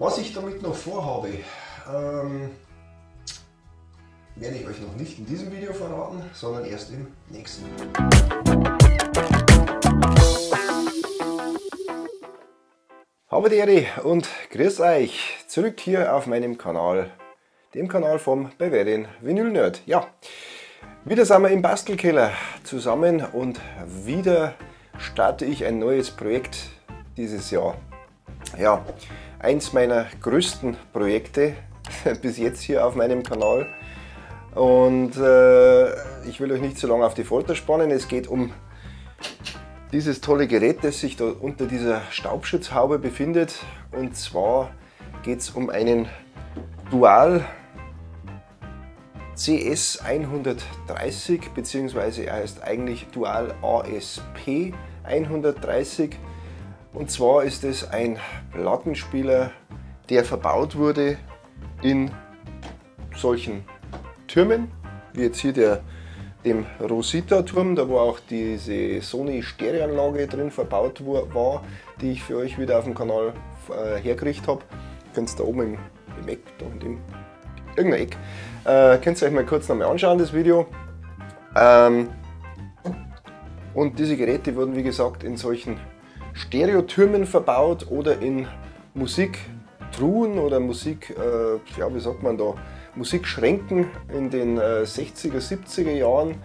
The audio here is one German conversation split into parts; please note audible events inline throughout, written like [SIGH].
Was ich damit noch vorhabe, ähm, werde ich euch noch nicht in diesem Video verraten, sondern erst im nächsten. Habe die Ehre und grüß euch zurück hier auf meinem Kanal, dem Kanal vom Bavarian Vinyl Nerd. Ja, wieder sind wir im Bastelkeller zusammen und wieder starte ich ein neues Projekt dieses Jahr. Ja, eins meiner größten Projekte [LAUGHS] bis jetzt hier auf meinem Kanal. Und äh, ich will euch nicht so lange auf die Folter spannen. Es geht um dieses tolle Gerät, das sich da unter dieser Staubschutzhaube befindet. Und zwar geht es um einen Dual CS 130 beziehungsweise er heißt eigentlich Dual ASP 130 und zwar ist es ein Plattenspieler, der verbaut wurde in solchen Türmen, wie jetzt hier der, dem Rosita-Turm, da wo auch diese Sony Stereoanlage drin verbaut war, die ich für euch wieder auf dem Kanal äh, hergerichtet habe. Ihr könnt es da oben im, im Eck, da in dem, irgendein Eck, äh, könnt ihr euch mal kurz nochmal anschauen, das Video. Ähm, und diese Geräte wurden wie gesagt in solchen Stereotürmen verbaut oder in Musiktruhen oder Musik, äh, ja wie sagt man da, Musikschränken in den äh, 60er, 70er Jahren.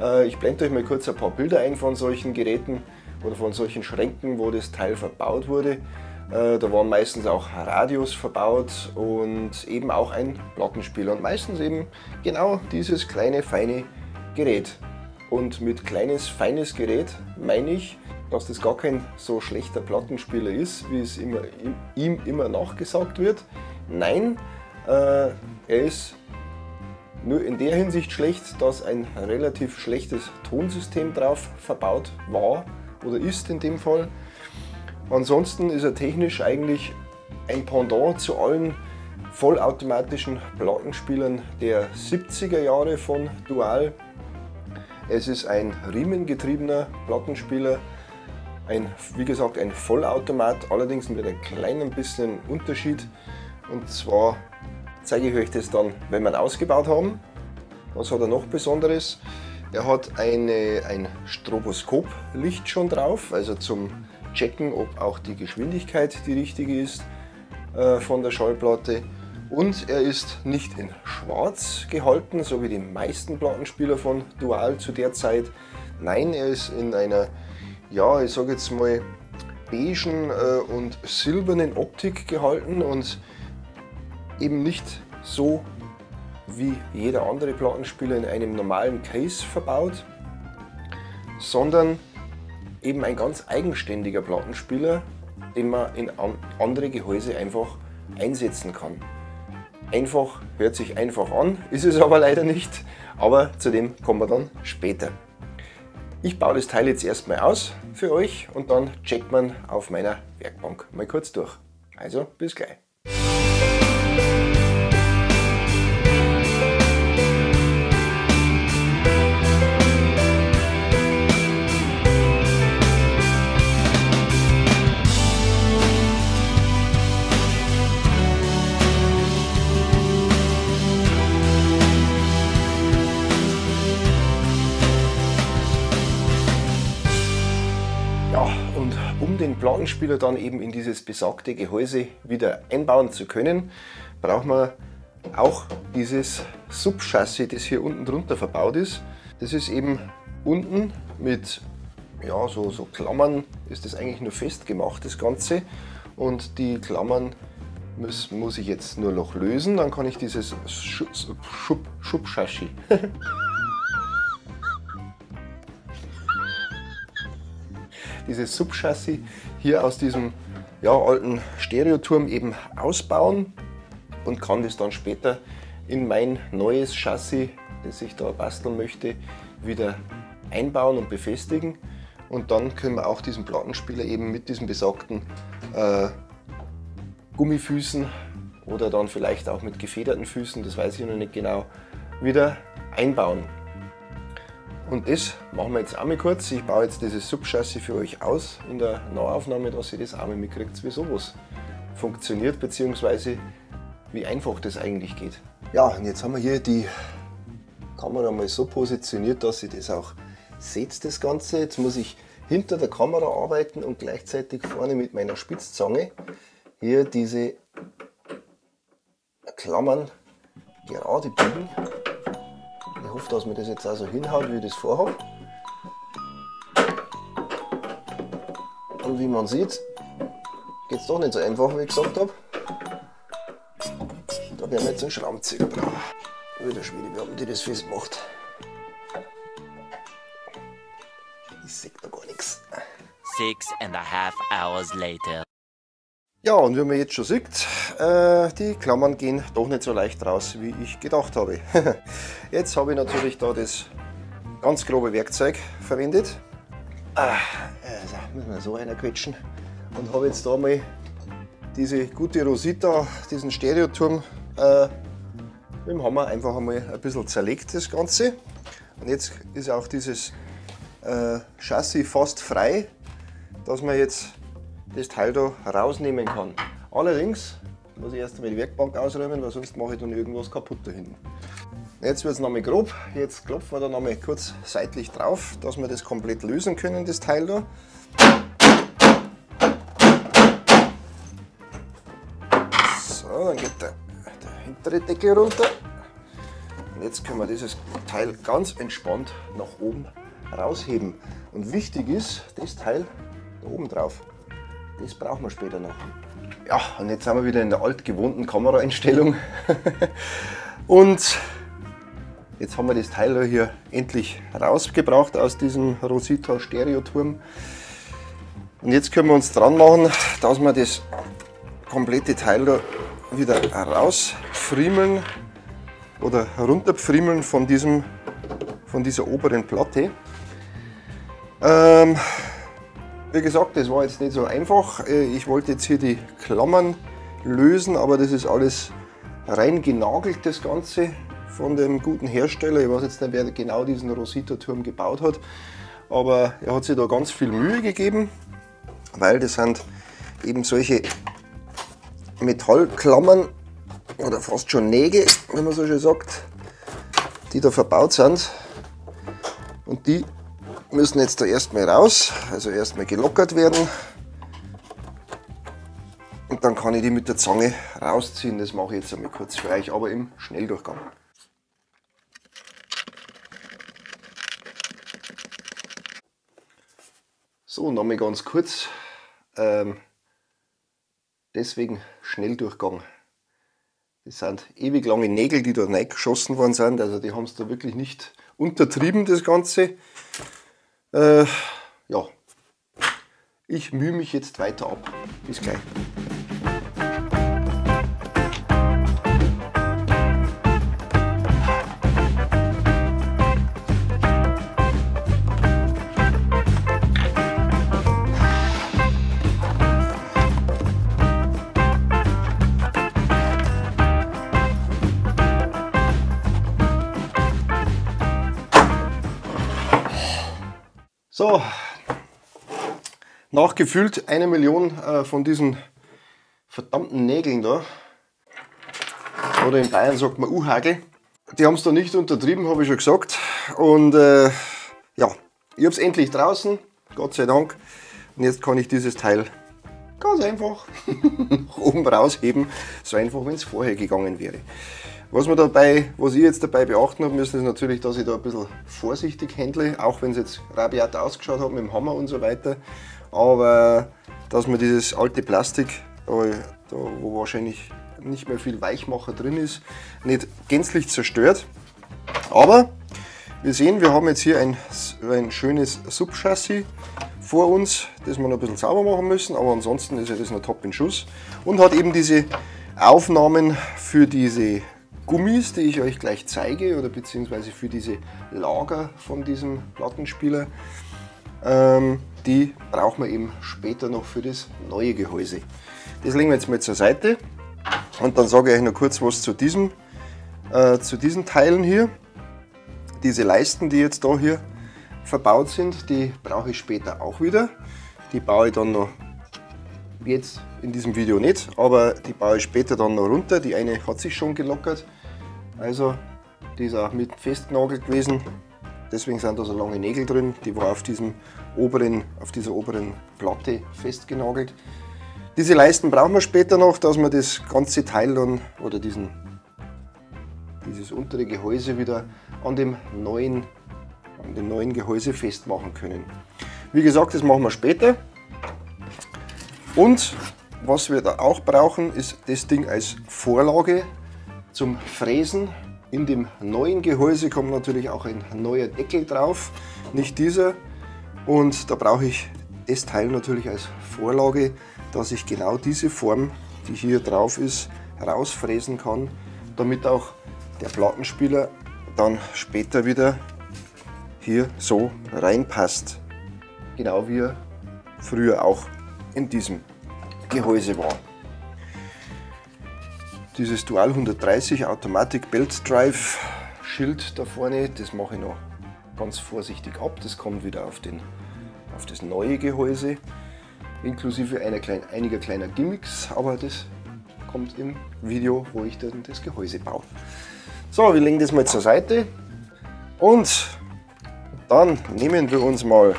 Äh, ich blende euch mal kurz ein paar Bilder ein von solchen Geräten oder von solchen Schränken, wo das Teil verbaut wurde. Äh, da waren meistens auch Radios verbaut und eben auch ein Plattenspieler und meistens eben genau dieses kleine feine Gerät. Und mit kleines feines Gerät meine ich, dass das gar kein so schlechter Plattenspieler ist, wie es immer, ihm immer nachgesagt wird. Nein, äh, er ist nur in der Hinsicht schlecht, dass ein relativ schlechtes Tonsystem drauf verbaut war oder ist in dem Fall. Ansonsten ist er technisch eigentlich ein Pendant zu allen vollautomatischen Plattenspielern der 70er Jahre von Dual. Es ist ein riemengetriebener Plattenspieler, ein, wie gesagt ein Vollautomat, allerdings mit einem kleinen bisschen Unterschied. Und zwar zeige ich euch das dann, wenn wir ihn ausgebaut haben. Was hat er noch Besonderes? Er hat eine, ein Stroboskoplicht schon drauf, also zum Checken, ob auch die Geschwindigkeit die richtige ist äh, von der Schallplatte. Und er ist nicht in schwarz gehalten, so wie die meisten Plattenspieler von Dual zu der Zeit. Nein, er ist in einer, ja, ich sage jetzt mal, beigen äh, und silbernen Optik gehalten und eben nicht so wie jeder andere Plattenspieler in einem normalen Case verbaut, sondern eben ein ganz eigenständiger Plattenspieler, den man in andere Gehäuse einfach einsetzen kann. Einfach hört sich einfach an, ist es aber leider nicht, aber zu dem kommen wir dann später. Ich baue das Teil jetzt erstmal aus für euch und dann checkt man auf meiner Werkbank mal kurz durch. Also bis gleich. Plattenspieler dann eben in dieses besagte Gehäuse wieder einbauen zu können, braucht man auch dieses Subchassis, das hier unten drunter verbaut ist. Das ist eben unten mit ja, so, so Klammern, ist das eigentlich nur festgemacht, das Ganze. Und die Klammern muss, muss ich jetzt nur noch lösen, dann kann ich dieses Schub, Schub, [LAUGHS] dieses Subchassis hier aus diesem ja, alten Stereoturm eben ausbauen und kann das dann später in mein neues Chassis, das ich da basteln möchte, wieder einbauen und befestigen. Und dann können wir auch diesen Plattenspieler eben mit diesen besagten äh, Gummifüßen oder dann vielleicht auch mit gefederten Füßen, das weiß ich noch nicht genau, wieder einbauen. Und das machen wir jetzt einmal kurz. Ich baue jetzt dieses Subchassis für euch aus in der Nahaufnahme, dass ihr das einmal mitkriegt, wie sowas funktioniert, beziehungsweise wie einfach das eigentlich geht. Ja, und jetzt haben wir hier die Kamera mal so positioniert, dass ihr das auch seht, das Ganze. Jetzt muss ich hinter der Kamera arbeiten und gleichzeitig vorne mit meiner Spitzzange hier diese Klammern gerade biegen. Hoffe, dass mir das jetzt auch so hinhaut, wie ich das vorhabe. Und wie man sieht, geht es doch nicht so einfach, wie ich gesagt habe. Da werden wir jetzt einen Schraubenzieher brauchen. Wieder Schwede, die das festmacht. Ich sehe da gar nichts. Six and a half hours later. Ja, und wie man jetzt schon sieht, äh, die Klammern gehen doch nicht so leicht raus, wie ich gedacht habe. [LAUGHS] jetzt habe ich natürlich da das ganz grobe Werkzeug verwendet. Ah, also müssen wir so quetschen. Und habe jetzt da mal diese gute Rosita, diesen Stereoturm, äh, mit dem Hammer einfach einmal ein bisschen zerlegt, das Ganze. Und jetzt ist auch dieses äh, Chassis fast frei, dass man jetzt das Teil da rausnehmen kann. Allerdings muss ich erst einmal die Werkbank ausräumen, weil sonst mache ich dann irgendwas kaputt da hinten. Jetzt wird es nochmal grob. Jetzt klopfen wir da nochmal kurz seitlich drauf, dass wir das komplett lösen können, das Teil da. So, dann geht der, der hintere Deckel runter. Und jetzt können wir dieses Teil ganz entspannt nach oben rausheben. Und wichtig ist, das Teil da oben drauf. Das brauchen wir später noch. Ja, und jetzt sind wir wieder in der altgewohnten Kameraeinstellung. [LAUGHS] und jetzt haben wir das Teil hier endlich rausgebracht aus diesem Rosita Stereoturm. Und jetzt können wir uns dran machen, dass wir das komplette Teil da wieder rausfriemeln oder herunterpfriemeln von, diesem, von dieser oberen Platte. Ähm, wie gesagt, das war jetzt nicht so einfach. Äh, ich wollte jetzt hier die Klammern lösen, aber das ist alles rein genagelt, das Ganze von dem guten Hersteller. Ich weiß jetzt nicht, wer genau diesen Rosita-Turm gebaut hat, aber er hat sich da ganz viel Mühe gegeben, weil das sind eben solche Metallklammern oder fast schon Nägel, wenn man so schön sagt, die da verbaut sind. Und die müssen jetzt da erstmal raus, also erstmal gelockert werden. Und dann kann ich die mit der Zange rausziehen. Das mache ich jetzt einmal kurz für euch, aber im Schnelldurchgang. So, nochmal ganz kurz. Ähm, deswegen Schnelldurchgang. Das sind ewig lange Nägel, die da reingeschossen worden sind. Also die haben es da wirklich nicht untertrieben, das Ganze. Äh, ja, ich mühe mich jetzt weiter ab. Bis gleich. So, nachgefüllt eine Million äh, von diesen verdammten Nägeln da. Oder in Bayern sagt man U-Hagel. Die haben es da nicht untertrieben, habe ich schon gesagt. Und äh, ja, ich habe es endlich draußen, Gott sei Dank. Und jetzt kann ich dieses Teil ganz einfach [LAUGHS] oben rausheben. So einfach, wenn es vorher gegangen wäre. Was, man dabei, was ich jetzt dabei beachten habe müssen, ist natürlich, dass ich da ein bisschen vorsichtig handle, auch wenn es jetzt rabiat ausgeschaut hat mit dem Hammer und so weiter. Aber dass man dieses alte Plastik, da wo wahrscheinlich nicht mehr viel Weichmacher drin ist, nicht gänzlich zerstört. Aber wir sehen, wir haben jetzt hier ein, ein schönes Subchassis vor uns, das wir noch ein bisschen sauber machen müssen, aber ansonsten ist ja das noch top in Schuss und hat eben diese Aufnahmen für diese Gummis, die ich euch gleich zeige, oder beziehungsweise für diese Lager von diesem Plattenspieler, ähm, die brauchen wir eben später noch für das neue Gehäuse. Das legen wir jetzt mal zur Seite und dann sage ich euch noch kurz was zu, diesem, äh, zu diesen Teilen hier. Diese Leisten, die jetzt da hier verbaut sind, die brauche ich später auch wieder. Die baue ich dann noch Jetzt in diesem Video nicht, aber die baue ich später dann noch runter. Die eine hat sich schon gelockert. Also die ist auch mit festgenagelt gewesen. Deswegen sind da so lange Nägel drin. Die war auf, diesem oberen, auf dieser oberen Platte festgenagelt. Diese Leisten brauchen wir später noch, dass wir das ganze Teil dann oder diesen, dieses untere Gehäuse wieder an dem neuen, an dem neuen Gehäuse festmachen können. Wie gesagt, das machen wir später. Und was wir da auch brauchen, ist das Ding als Vorlage zum Fräsen. In dem neuen Gehäuse kommt natürlich auch ein neuer Deckel drauf, nicht dieser. Und da brauche ich das Teil natürlich als Vorlage, dass ich genau diese Form, die hier drauf ist, rausfräsen kann, damit auch der Plattenspieler dann später wieder hier so reinpasst. Genau wie er früher auch in diesem Gehäuse war. Dieses Dual 130 Automatic Belt Drive Schild da vorne, das mache ich noch ganz vorsichtig ab. Das kommt wieder auf, den, auf das neue Gehäuse, inklusive einer klein, einiger kleiner Gimmicks, aber das kommt im Video, wo ich dann das Gehäuse baue. So, wir legen das mal zur Seite und dann nehmen wir uns mal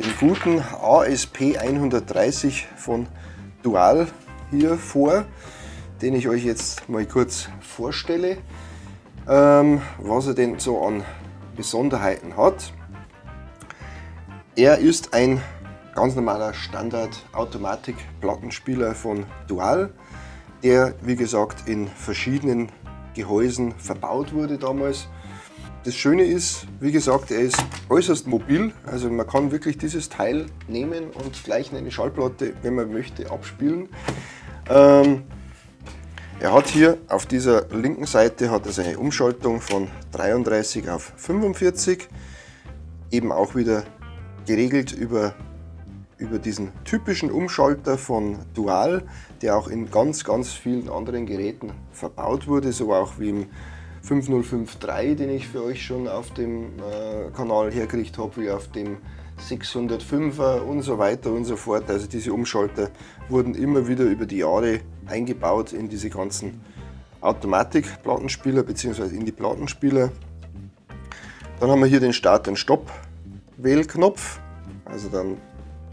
den guten ASP 130 von Dual hier vor, den ich euch jetzt mal kurz vorstelle, ähm, was er denn so an Besonderheiten hat. Er ist ein ganz normaler Standard Automatik Plattenspieler von Dual, der wie gesagt in verschiedenen Gehäusen verbaut wurde damals das Schöne ist, wie gesagt, er ist äußerst mobil. Also man kann wirklich dieses Teil nehmen und gleich eine Schallplatte, wenn man möchte, abspielen. Ähm, er hat hier auf dieser linken Seite hat er seine Umschaltung von 33 auf 45. Eben auch wieder geregelt über, über diesen typischen Umschalter von Dual, der auch in ganz, ganz vielen anderen Geräten verbaut wurde, so auch wie im 5053, den ich für euch schon auf dem äh, Kanal hergekriegt habe, wie auf dem 605er und so weiter und so fort. Also diese Umschalter wurden immer wieder über die Jahre eingebaut in diese ganzen Automatik-Plattenspieler bzw. in die Plattenspieler. Dann haben wir hier den Start- und Stopp-Wählknopf, also dann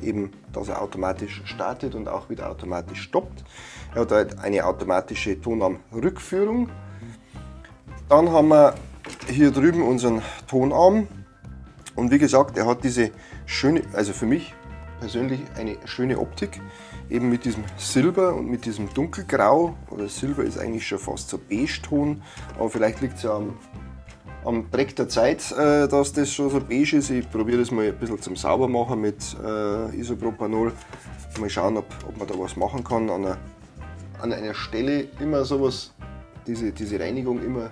eben, dass er automatisch startet und auch wieder automatisch stoppt. Er hat halt eine automatische Tonarm-Rückführung dann haben wir hier drüben unseren Tonarm. Und wie gesagt, er hat diese schöne, also für mich persönlich eine schöne Optik. Eben mit diesem Silber und mit diesem Dunkelgrau. Oder Silber ist eigentlich schon fast so Beige-Ton. Aber vielleicht liegt es ja am, am Dreck der Zeit, äh, dass das schon so beige ist. Ich probiere das mal ein bisschen zum Saubermachen mit äh, Isopropanol. Mal schauen, ob, ob man da was machen kann. An einer, an einer Stelle immer sowas, diese, diese Reinigung immer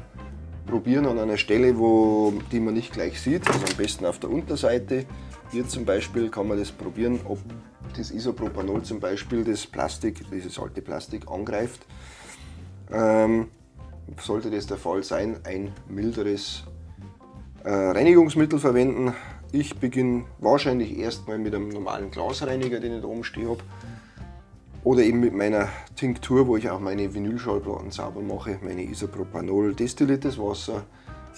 probieren an einer Stelle, wo, die man nicht gleich sieht, also am besten auf der Unterseite. Hier zum Beispiel kann man das probieren, ob das Isopropanol zum Beispiel das Plastik, dieses alte Plastik angreift. Ähm, sollte das der Fall sein, ein milderes äh, Reinigungsmittel verwenden. Ich beginne wahrscheinlich erstmal mit einem normalen Glasreiniger, den ich da oben stehen habe. Oder eben mit meiner Tinktur, wo ich auch meine Vinylschallplatten sauber mache, meine Isopropanol destilliertes Wasser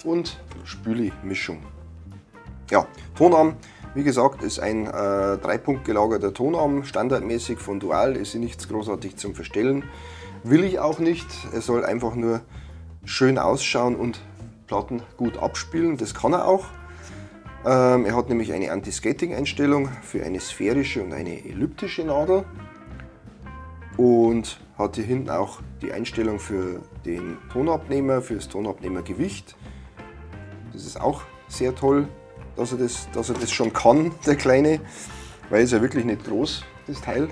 und Spüli-Mischung. Ja, Tonarm, wie gesagt, ist ein äh, Dreipunkt gelagerter Tonarm, standardmäßig von Dual, ist nichts großartig zum Verstellen. Will ich auch nicht, er soll einfach nur schön ausschauen und Platten gut abspielen, das kann er auch. Ähm, er hat nämlich eine Anti-Skating-Einstellung für eine sphärische und eine elliptische Nadel und hat hier hinten auch die Einstellung für den Tonabnehmer, für das Tonabnehmergewicht. Das ist auch sehr toll, dass er das, dass er das schon kann, der Kleine, weil es ja wirklich nicht groß, das Teil.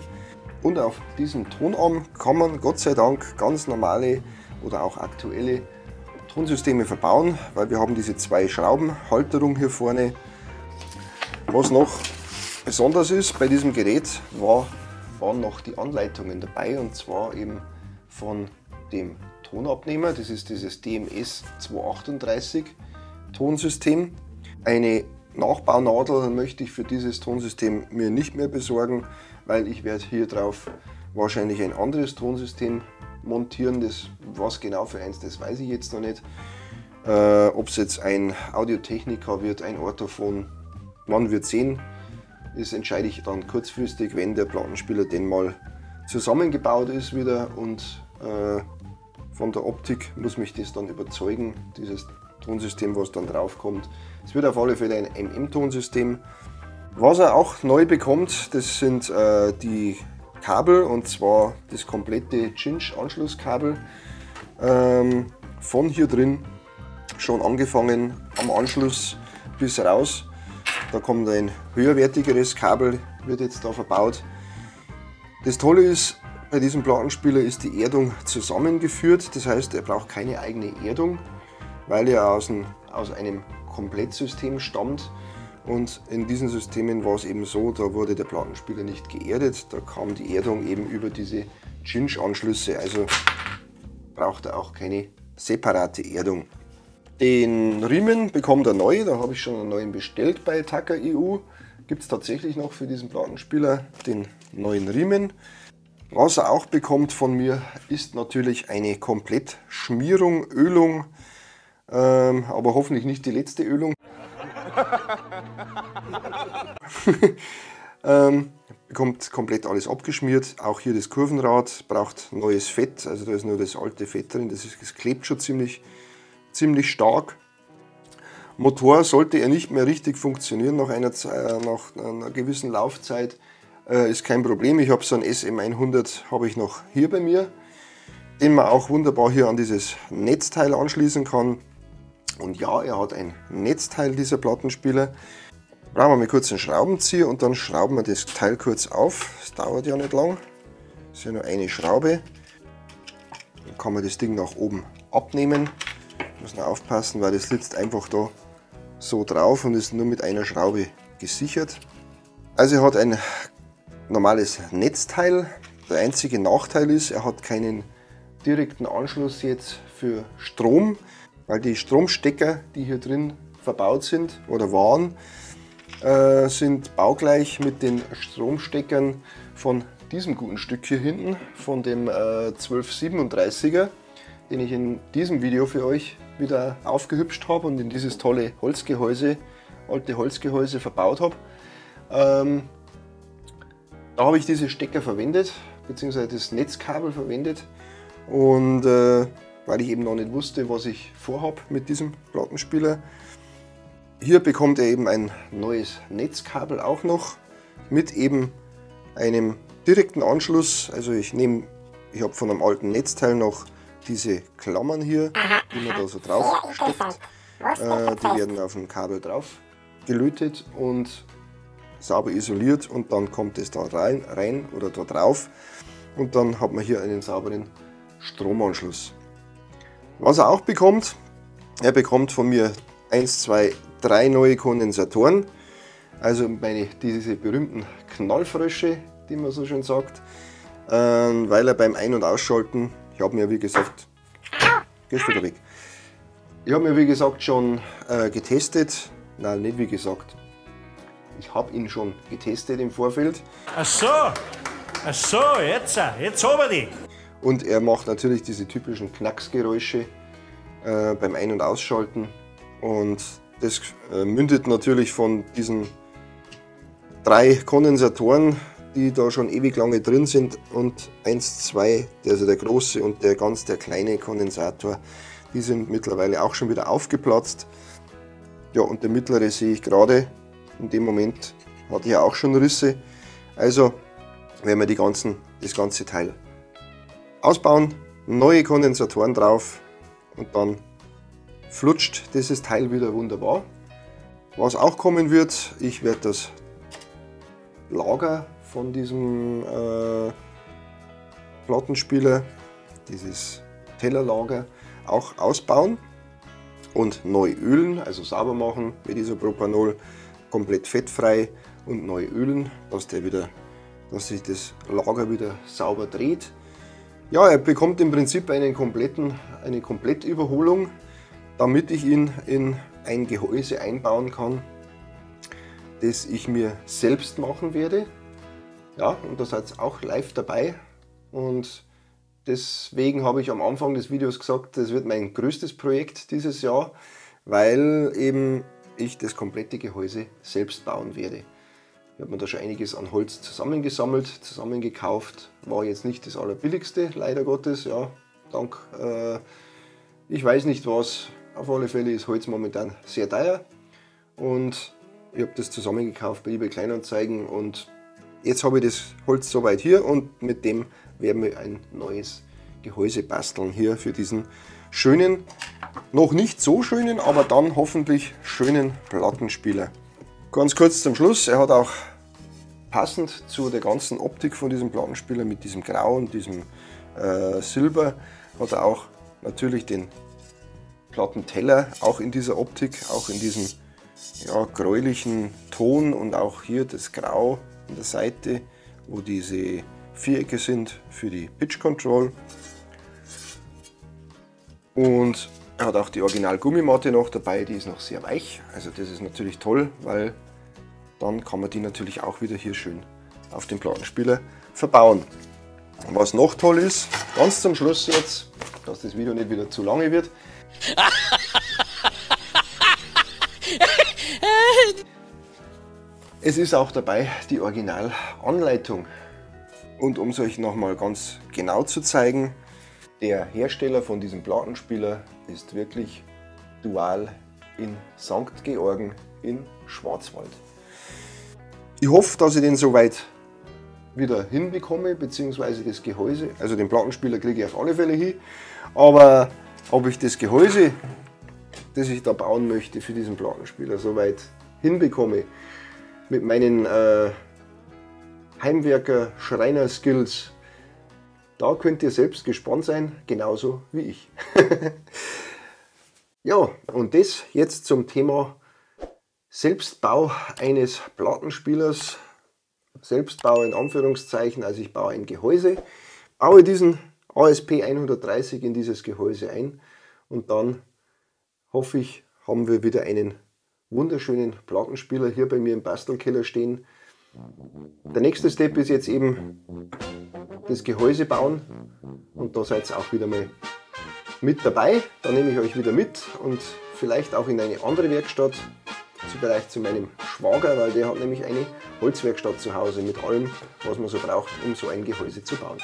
Und auf diesem Tonarm kann man Gott sei Dank ganz normale oder auch aktuelle Tonsysteme verbauen, weil wir haben diese zwei Schraubenhalterung hier vorne. Was noch besonders ist bei diesem Gerät war waren noch die Anleitungen dabei und zwar eben von dem Tonabnehmer. Das ist dieses DMS 238 Tonsystem. Eine Nachbaunadel möchte ich für dieses Tonsystem mir nicht mehr besorgen, weil ich werde hier drauf wahrscheinlich ein anderes Tonsystem montieren. Das, was genau für eins, das weiß ich jetzt noch nicht. Äh, Ob es jetzt ein Audiotechniker wird, ein Orthophon, man wird sehen. Das entscheide ich dann kurzfristig, wenn der Plattenspieler denn mal zusammengebaut ist wieder und äh, von der Optik muss mich das dann überzeugen, dieses Tonsystem, was dann drauf kommt. Es wird auf alle Fälle ein MM-Tonsystem. Was er auch neu bekommt, das sind äh, die Kabel und zwar das komplette Cinch-Anschlusskabel ähm, von hier drin schon angefangen am Anschluss bis raus. Da kommt ein höherwertigeres Kabel, wird jetzt da verbaut. Das Tolle ist, bei diesem Plattenspieler ist die Erdung zusammengeführt. Das heißt, er braucht keine eigene Erdung, weil er aus, ein, aus einem Komplettsystem stammt. Und in diesen Systemen war es eben so, da wurde der Plattenspieler nicht geerdet, da kam die Erdung eben über diese Cinch-Anschlüsse, also braucht er auch keine separate Erdung. Den Riemen bekommt er neu, da habe ich schon einen neuen bestellt bei Tucker EU. Gibt es tatsächlich noch für diesen Plattenspieler den neuen Riemen. Was er auch bekommt von mir, ist natürlich eine Komplettschmierung, Ölung, ähm, aber hoffentlich nicht die letzte Ölung. [LAUGHS] ähm, bekommt komplett alles abgeschmiert. Auch hier das Kurvenrad braucht neues Fett, also da ist nur das alte Fett drin, das, ist, das klebt schon ziemlich ziemlich stark. Motor sollte er nicht mehr richtig funktionieren nach einer, äh, nach einer gewissen Laufzeit, äh, ist kein Problem. Ich habe so einen SM100 habe ich noch hier bei mir, den man auch wunderbar hier an dieses Netzteil anschließen kann. Und ja, er hat ein Netzteil, dieser Plattenspieler. Brauchen wir mal kurz einen Schraubenzieher und dann schrauben wir das Teil kurz auf. Das dauert ja nicht lang. Das ist ja nur eine Schraube. Dann kann man das Ding nach oben abnehmen. Muss man aufpassen, weil das sitzt einfach da so drauf und ist nur mit einer Schraube gesichert. Also er hat ein normales Netzteil. Der einzige Nachteil ist, er hat keinen direkten Anschluss jetzt für Strom, weil die Stromstecker, die hier drin verbaut sind oder waren, äh, sind baugleich mit den Stromsteckern von diesem guten Stück hier hinten, von dem äh, 1237er, den ich in diesem Video für euch wieder aufgehübscht habe und in dieses tolle Holzgehäuse, alte Holzgehäuse verbaut habe. Ähm, da habe ich diese Stecker verwendet, beziehungsweise das Netzkabel verwendet. Und äh, weil ich eben noch nicht wusste, was ich vorhabe mit diesem Plattenspieler. Hier bekommt er eben ein neues Netzkabel auch noch mit eben einem direkten Anschluss. Also ich nehme, ich habe von einem alten Netzteil noch diese Klammern hier, die man da so drauf steckt, äh, die werden auf dem Kabel drauf gelötet und sauber isoliert und dann kommt es da rein, rein oder da drauf und dann hat man hier einen sauberen Stromanschluss. Was er auch bekommt, er bekommt von mir 1, 2, 3 neue Kondensatoren, also meine, diese berühmten Knallfrösche, die man so schön sagt, äh, weil er beim Ein- und Ausschalten ich habe mir, wie gesagt, gehst wieder weg. Ich habe mir, wie gesagt, schon äh, getestet. Nein, nicht wie gesagt. Ich habe ihn schon getestet im Vorfeld. Ach so, ach so, jetzt, jetzt haben wir die. Und er macht natürlich diese typischen Knacksgeräusche äh, beim Ein- und Ausschalten. Und das äh, mündet natürlich von diesen drei Kondensatoren, die da schon ewig lange drin sind und 1, 2, also der große und der ganz der kleine Kondensator, die sind mittlerweile auch schon wieder aufgeplatzt. Ja, und der mittlere sehe ich gerade, in dem Moment hat er auch schon Risse. Also werden wir die ganzen, das ganze Teil ausbauen, neue Kondensatoren drauf und dann flutscht dieses Teil wieder wunderbar. Was auch kommen wird, ich werde das Lager von diesem äh, Plattenspieler, dieses Tellerlager, auch ausbauen und neu ölen, also sauber machen mit Isopropanol, komplett fettfrei und neu ölen, dass, der wieder, dass sich das Lager wieder sauber dreht. Ja, er bekommt im Prinzip einen kompletten, eine Komplettüberholung, damit ich ihn in ein Gehäuse einbauen kann, das ich mir selbst machen werde. Ja, und da seid ihr auch live dabei. Und deswegen habe ich am Anfang des Videos gesagt, das wird mein größtes Projekt dieses Jahr, weil eben ich das komplette Gehäuse selbst bauen werde. Ich habe mir da schon einiges an Holz zusammengesammelt, zusammengekauft. War jetzt nicht das allerbilligste, leider Gottes. Ja, dank, äh, ich weiß nicht was. Auf alle Fälle ist Holz momentan sehr teuer. Und ich habe das zusammengekauft bei eBay Kleinanzeigen und jetzt habe ich das Holz soweit hier und mit dem werden wir ein neues Gehäuse basteln hier für diesen schönen, noch nicht so schönen, aber dann hoffentlich schönen Plattenspieler. Ganz kurz zum Schluss, er hat auch passend zu der ganzen Optik von diesem Plattenspieler mit diesem Grau und diesem äh, Silber, hat er auch natürlich den Plattenteller auch in dieser Optik, auch in diesem ja, gräulichen Ton und auch hier das Grau an der Seite, wo diese Vierecke sind für die Pitch Control. Und er hat auch die Original Gummimatte noch dabei, die ist noch sehr weich. Also das ist natürlich toll, weil dann kann man die natürlich auch wieder hier schön auf dem Plattenspieler verbauen. Was noch toll ist, ganz zum Schluss jetzt, dass das Video nicht wieder zu lange wird. [LAUGHS] Es ist auch dabei die Originalanleitung. Und um es euch nochmal ganz genau zu zeigen, der Hersteller von diesem Plattenspieler ist wirklich dual in St. Georgen in Schwarzwald. Ich hoffe, dass ich den soweit wieder hinbekomme, beziehungsweise das Gehäuse. Also den Plattenspieler kriege ich auf alle Fälle hin. Aber ob ich das Gehäuse, das ich da bauen möchte für diesen Plattenspieler, soweit hinbekomme, mit meinen äh, Heimwerker, Schreiner-Skills, da könnt ihr selbst gespannt sein, genauso wie ich. [LAUGHS] ja, und das jetzt zum Thema Selbstbau eines Plattenspielers. Selbstbau in Anführungszeichen, also ich baue ein Gehäuse, baue diesen ASP 130 in dieses Gehäuse ein und dann hoffe ich, haben wir wieder einen wunderschönen Plattenspieler hier bei mir im Bastelkeller stehen. Der nächste Step ist jetzt eben das Gehäuse bauen und da seid ihr auch wieder mal mit dabei. Da nehme ich euch wieder mit und vielleicht auch in eine andere Werkstatt vielleicht zu meinem Schwager, weil der hat nämlich eine Holzwerkstatt zu Hause mit allem, was man so braucht, um so ein Gehäuse zu bauen.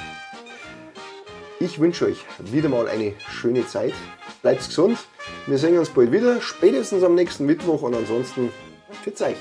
Ich wünsche euch wieder mal eine schöne Zeit. Bleibt gesund. Wir sehen uns bald wieder, spätestens am nächsten Mittwoch und ansonsten für euch.